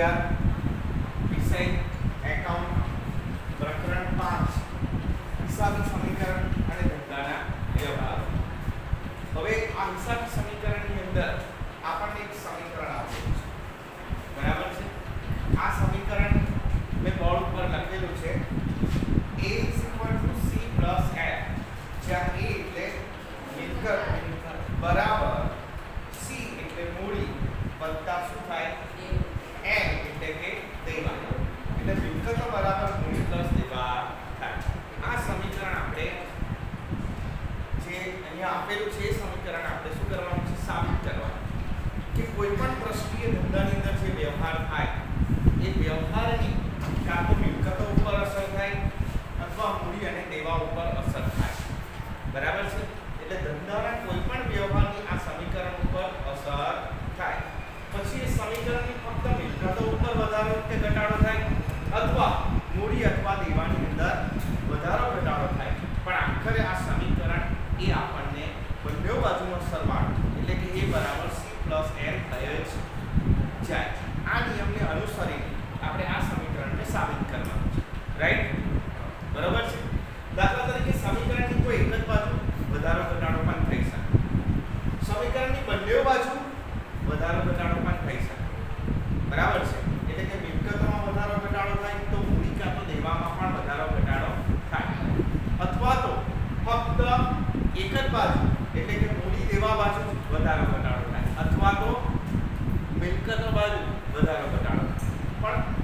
cambiar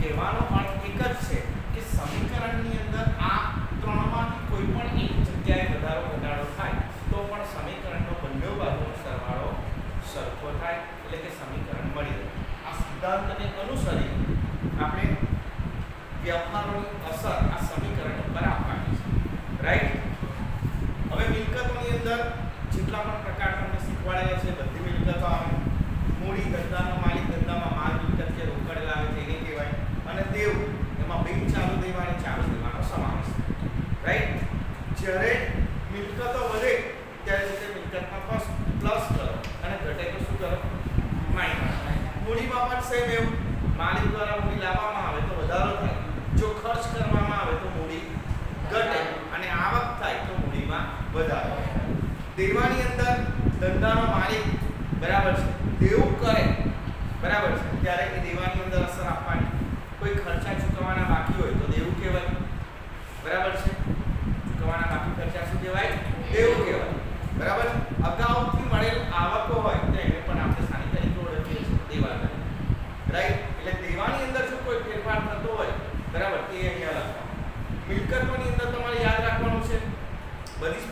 કહેવાનો અર્થ એક જ છે કે સમીકરણની અંદર આ ત્રણમાંથી કોઈ પણ એક જગ્યાએ વધારો ઘટાડો થાય, તો પણ સમીકરણનો બંને બાજુનો સરવાળો સરખો થાય, એટલે કે સમીકરણ મળી રહે. આ સિદ્ધાંતને અનુસરી આપણે વ્યવહારોની અસર વિકલ્પોની અંદર તમારે યાદ રાખવાનું છે. બધી જ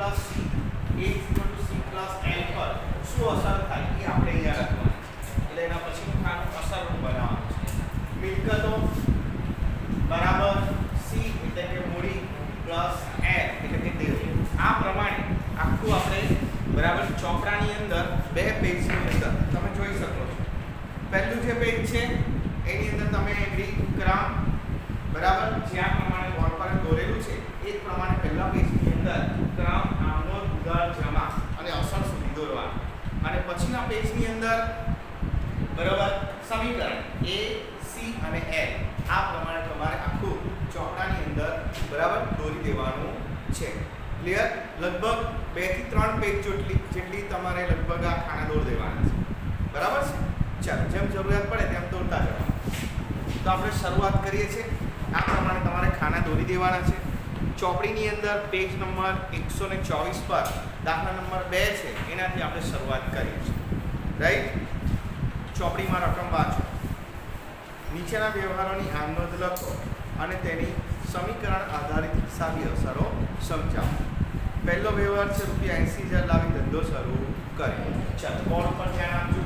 plus A equal to C plus L પર શું અસર થાય એ આપણે અહીંયા લખવાનું એટલે એના પછી પછીનું ખાનું અસરરૂપ બનાવવાનું છે. મિલકતો બરાબર સી એટલે કે મૂડી પ્લસ એલ એટલે કે દેવી આ પ્રમાણે આખું આપણે બરાબર ચોપડાની અંદર, બે પેજની અંદર તમે જોઈ શકો છો. પહેલું જે પેજ છે, એની અંદર તમે ગ્રીક ગ્રામ બરાબર પેજની અંદર, બરાબર, સમીકરણ એ સી અને એલ આ પ્રમાણે તમારે આખું ચોપડાની અંદર, બરાબર, દોરી દેવાનું છે. ક્લિયર લગભગ બેથી ત્રણ પેજ જેટલી જેટલી તમારે લગભગ આ ખાના દોર દેવાના છે. બરાબર છે? ચાલો, જેમ જરૂરિયાત પડે તેમ દોરતા જવાનું તો આપણે શરૂઆત કરીએ છીએ. આ પ્રમાણે તમારે ખાના દોરી દેવાના છે. ચોપડીની અંદર પેજ નંબર એકસો પર, દાખલા નંબર બે છે. એનાથી આપણે શરૂઆત કરીએ છીએ. રાઈટ ચોપડીમાં રકમ વાંચો. નીચેના વ્યવહારોની આમ લખો અને તેની સમીકરણ આધારિત હિસાબી અસરો સમજાવો. પહેલો વ્યવહાર છે રૂપિયા એંસી હજાર લાવી ધંધો શરૂ કર્યો. ચાલો બોર્ડ પર ધ્યાન આપજો.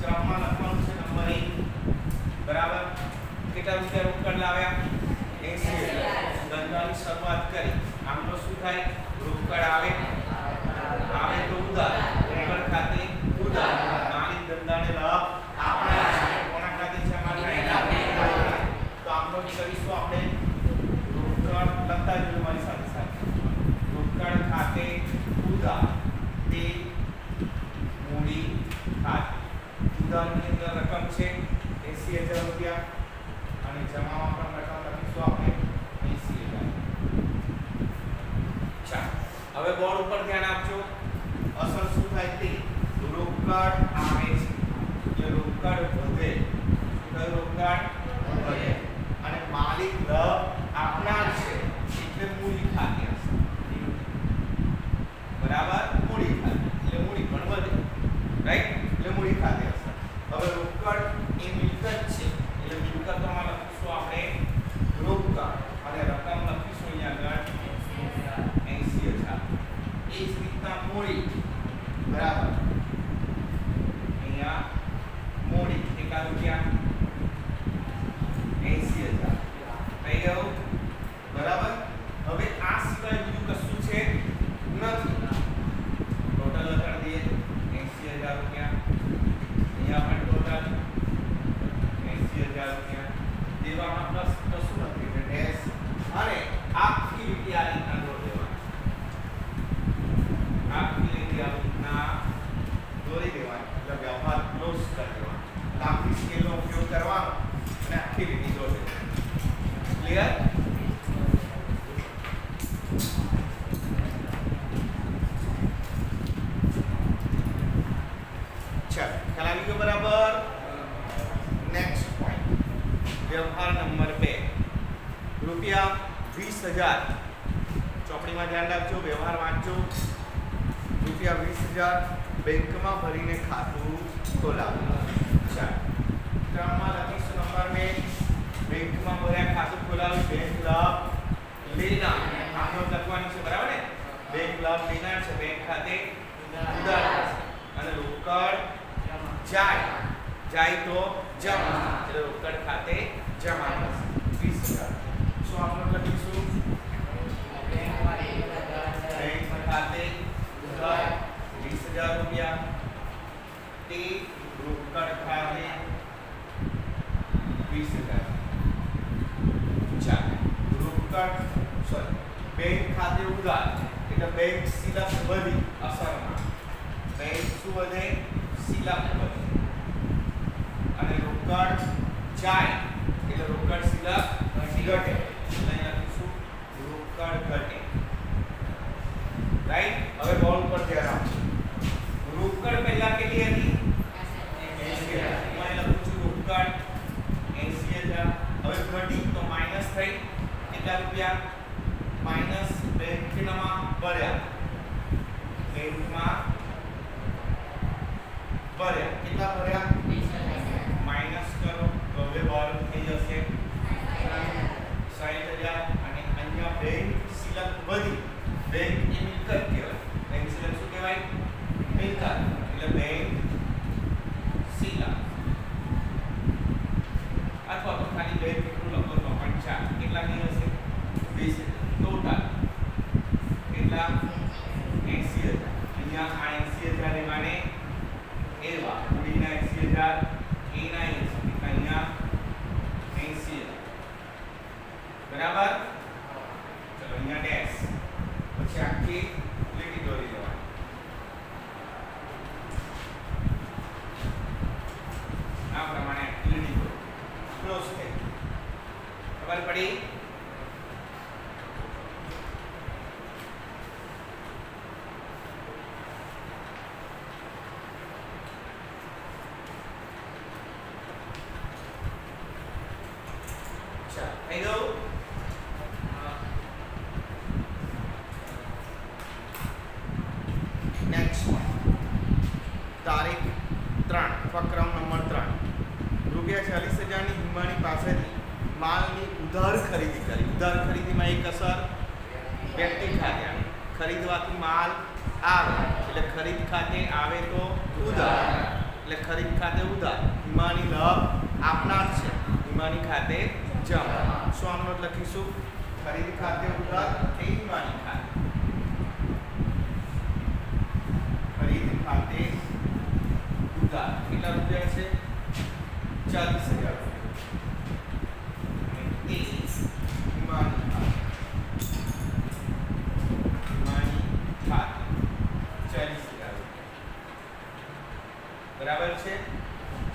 ક્રમમાં લખવાનું છે નંબર એક. બરાબર? કેટલા રૂપિયા રોકડ લાવ્યા? એંસી ધંધાની શરૂઆત કરી. આમ તો શું થાય? રોકડ આવે. આવે તો ઉધાર રોકડ ખાતે ઉધાર માલિક ધંધાને લાભ આપનાર છે કોના ખાતે છે અમારા તો આપણો કરીશું આપણે રોકડ લખતા જજો મારી સાથે સાથે રોકડ ખાતે ઉધાર તે મૂડી ખાતે ઉધારની અંદર રકમ છે એસી હજાર રૂપિયા. અને જમામાં પણ રકમ લખીશું આપણે એસી હજાર. હવે બોર્ડ ઉપર ધ્યાન આપજો. અસર શું થાય તે? રોકડ આવે છે. જે રોકડ વધે શું રોકડ વધે અને માલિક લાભ આપનાર છે એટલે મૂડી ખાતે હશે બરાબર મૂડી ખાતે એટલે મૂડી પણ વધે રાઈટ એટલે મૂડી ખાતે હશે હવે રોકડ એ મિલકત છે એટલે મિલકતોમાં લખીશું આપણે રોકડ અને રકમ લખીશું અહીંયા આગળ એંસી હજાર એ જ રીતના મૂડી બરાબર અહીંયા મૂડી કેટલા રૂપિયા એંસી હજાર થઈ ગયું બરાબર હવે આ સિવાય બીજું કશું છે નથી ટોટલ લખાડી દઈએ એંસી હજાર રૂપિયા અહીંયા પણ ટોટલ એંસી હજાર રૂપિયા દેવામાં પ્લસ કશું નથી એટલે ડેશ અને આખી રીતે આ રીતના દોર દેવાના આખી રીતે આ રીતના દોરી દેવાની એટલે વ્યવહાર ક્લોઝ કરી દેવાનો લાંબી સ્કેલનો ઉપયોગ કરવાનો અને આખી રીતે દોર દેવાની ક્લિયર ચાલો ખ્યાલ આવી ગયો બરાબર નેક્સ્ટ પોઈન્ટ વ્યવહાર નંબર બે રૂપિયા વીસ હજાર ચોપડીમાં ધ્યાન રાખજો વ્યવહાર વાંચજો રૂપિયા વીસ હજાર બેંકમાં ભરીને ખાતું ખોલાવ્યું ચાલો ક્રમમાં લખીશું નંબર બે બેંકમાં ભર્યા ખાતું ખોલાવ્યું બેંક લાભ લેનાર આમ નોંધ લખવાની છે બરાબર ને બેંક લાભ લેનાર છે બેંક ખાતે ઉધાર થશે. અને રોકડ જાય જાય તો જમા એટલે રોકડ ખાતે જમા થશે વીસ હજાર શું આપણે લખીશું બેંક ખાતે ઉધાર વીસ હજાર રૂપિયા તે રોકડ ખાતે વીસ હજાર ચાલો રોકડ સોરી ઉધાર એટલે બેંક શિલા વધી અસરમાં બેંક શું વધે શિલા વધે અને રોકડ જાય એટલે રોકડ ઘટી ઘટે એટલે રોકડ ઘટે હવે બોલ ઉપર ધ્યાન આપજો રોકડ પહેલા કેટલી હતી 80000 એમાં લખું છું રોકડ 80000 હવે ઘટી તો માઇનસ થઈ કેટલા રૂપિયા માઇનસ બેંકમાં ભર્યા બેંકમાં ભર્યા કેટલા ભર્યા માઇનસ કરો તો હવે બોલ થઈ જશે સાઠ હજાર અને અહીંયા બેંક સિલક વધી બેંક એ મિલકત કહેવાય બેંક સિલક શું કહેવાય મિલકત એટલે બેંક સિલક અથવા તો ખાલી બેંક એટલું લખો તો પણ ચાલ કેટલા ની હશે વીસ ટોટલ કેટલા એંસી હજાર અહીંયા આ એંસી હજાર એમાંને એવા મૂડીના એંસી હજાર એના એંસી અહીંયા એંસી હજાર બરાબર ચલો અહીંયા ડેશ પછી આખી લીટી દોરી દેવાની આ પ્રમાણે આખી લીટી દોરી ક્લોઝ થઈ ખબર પડી? વ્યક્તિ ખાતે ખરીદવાથી માલ આવે એટલે ખરીદ ખાતે આવે તો ઉધાર એટલે ખરીદ ખાતે ઉધાર હિમાની લભ આપનાર છે હિમાની ખાતે જમ સો આમનો લખીશું ખરીદ ખાતે ઉધાર કે હિમાની ખાતે ખરીદ ખાતે ઉધાર કેટલા રૂપિયા છે ચાલીસ હજાર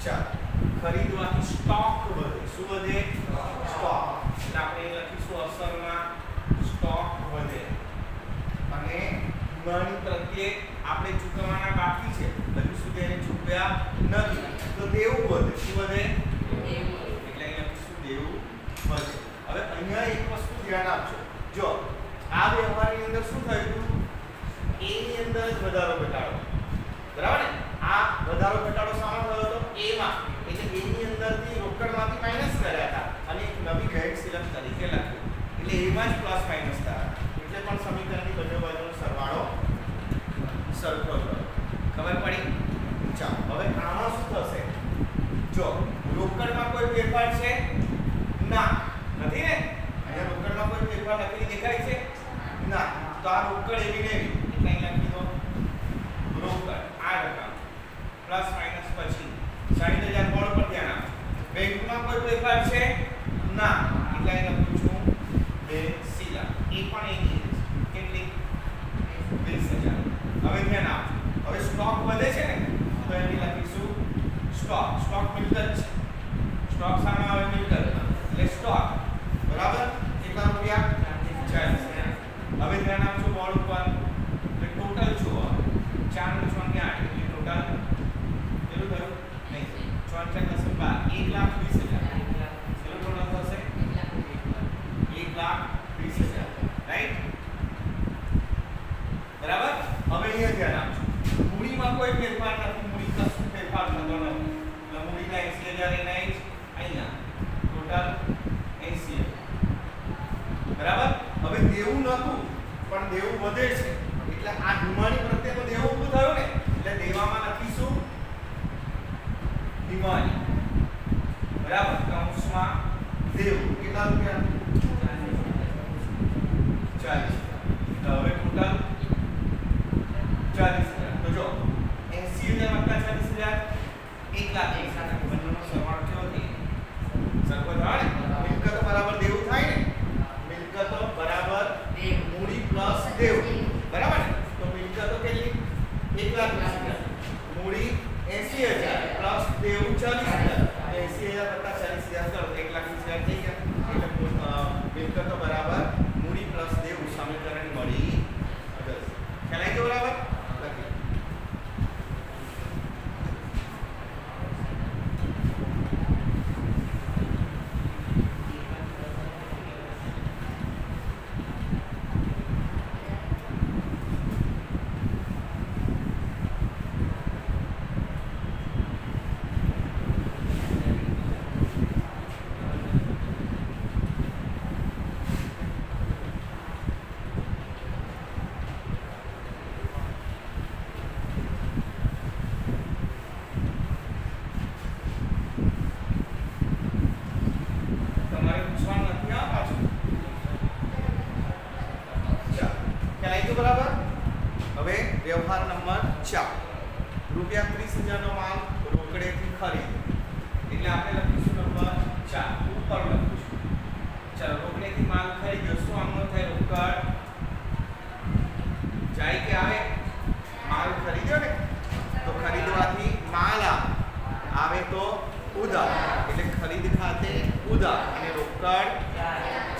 ચાર ખરીદવાથી સ્ટોક વધે. શું વધે? સ્ટોક એટલે આપણે લખીશું અસરમાં સ્ટોક વધે. અને મન પ્રત્યે આપણે ચૂકવવાના બાકી છે. હજુ સુધી એને ચૂક્યા નથી. તો દેવું વધે. શું વધે? એટલે અહીંયા લખીશું દેવું વધે. હવે અહીંયા એક વસ્તુ ધ્યાન આપજો. જો, આ વ્યવહારની અંદર શું થયું? એની અંદર જ વધારો ઘટાડો. બરાબર ને? આ વધારો ઘટાડો સામે એ માં એટલે એ ની અંદરથી રોકડમાંથી માઇનસ કર્યા હતા. અને એક નવી ગાઈડ સિલેક્ટ તરીકે લખ્યું. એટલે એમાં જ પ્લસ માઇનસ દેવું નહોતું, પણ દેવું વધે છે. એટલે આ બીમારી તો દેવું ઊભું થયું ને, એટલે દેવામાં લખીશું બીમારી બરાબર? કૌંસમાં દેવું. કેટલા રૂપિયા? ચાલીસ. Deu um tchau. આવે તો ઉધાર એટલે ખરીદ ખાતે ઉધાર અને રોકડ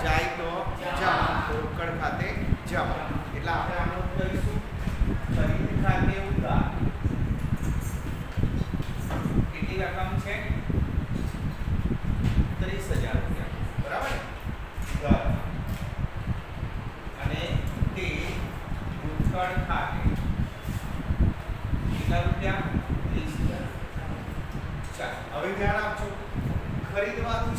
જાય. ધ્યાન આપજો. ખરીદવાનું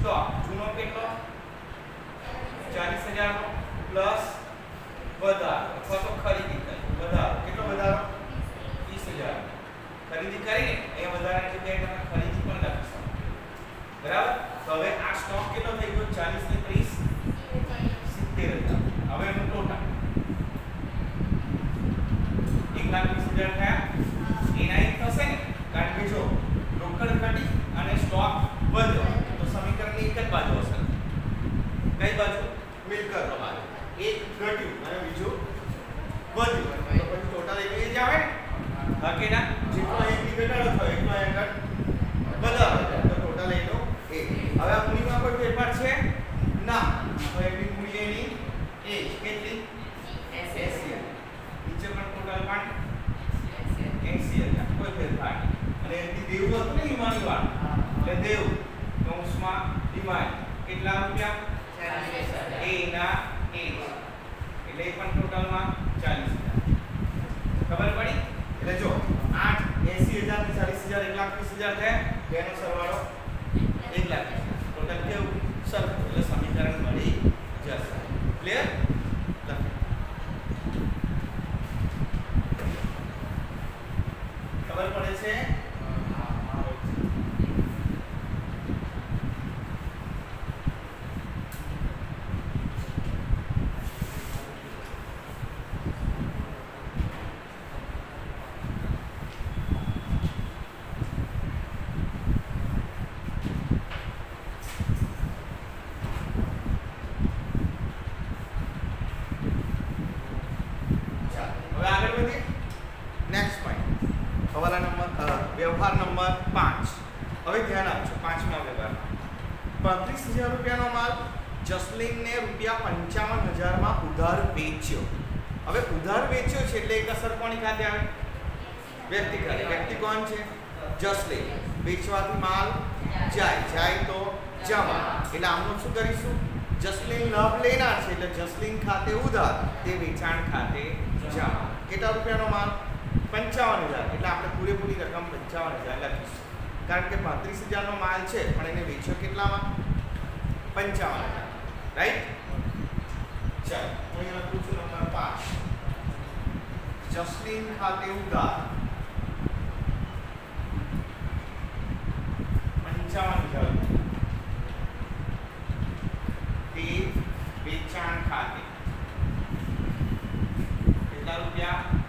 સ્ટોક જૂનો કેટલો 40000 નો પ્લસ વધારો અથવા તો ખરીદી કરી વધારો કેટલો વધારો 30000 ખરીદી કરીને એ વધારાની જગ્યાએ તમે ખરીદી પણ લખી શકો બરાબર તો હવે આ સ્ટોક કેટલો થઈ ગયો 40 ને 30 70000 હવે એનું ટોટલ એક લાખ વીસ હજાર થયા એના એક થશે ને કારણ કે જો રોકડ ઘટી અને સ્ટોક વધ્યો તો સમીકરણની એક જ બાજુ હશે કઈ બાજુ? મિલકત. બાજુ એક ઘટ્યું અને બીજું વધ્યું. તો પછી ટોટલ એક જ આવે બાકી ના જેટલો એક ઘટાડો થયો એટલો એક વધારો તો ટોટલ એનો એક હવે આ મૂડીમાં કોઈ ફેરફાર છે? ના. તો એની મૂડી એની એક કેટલી? 80 નીચે પણ ટોટલ પણ 80 કોઈ ફેરફાર અને એની દેવું હતું ને હિમાની વાળ? એટલે દેવ. કૌંસમાં હિમાય કેટલા રૂપિયા? fíjate હવે આગળ વધીએ. નેક્સ્ટ પોઈન્ટ હવાલા નંબર વ્યવહાર નંબર પાંચ. હવે ધ્યાન આપજો, પાંચમા વ્યવહાર. પાંત્રીસ હજાર રૂપિયાનો માલ જસલીનને રૂપિયા પંચાવન હજારમાં ઉધાર વેચ્યો. હવે ઉધાર વેચ્યો છે એટલે એક અસર ખાતે આવે? વ્યક્તિ ખાતે. વ્યક્તિ કોણ છે? જસલીન. વેચવાથી માલ જાય જાય તો જમા. એટલે આમનું શું કરીશું? જસલીન લાભ લેનાર છે એટલે જસલીન ખાતે ઉધાર, તે વેચાણ ખાતે જમા. કેટલા રૂપિયાનો માલ? પંચાવન હજાર. એટલે આપણે પૂરેપૂરી રકમ પંચાવન હજાર લખીશું. કારણ કે પાંત્રીસ હજારનો માલ છે, પણ એને વેચ્યો કેટલામાં? પંચાવન હજાર. રાઈટ ચાલો, હું અહીંયા લખું છું નંબર પાંચ. જસ્ટિન ખાતે ઉધાર. પંચાવન હજાર. તે વેચાણ ખાતે કેટલા રૂપિયા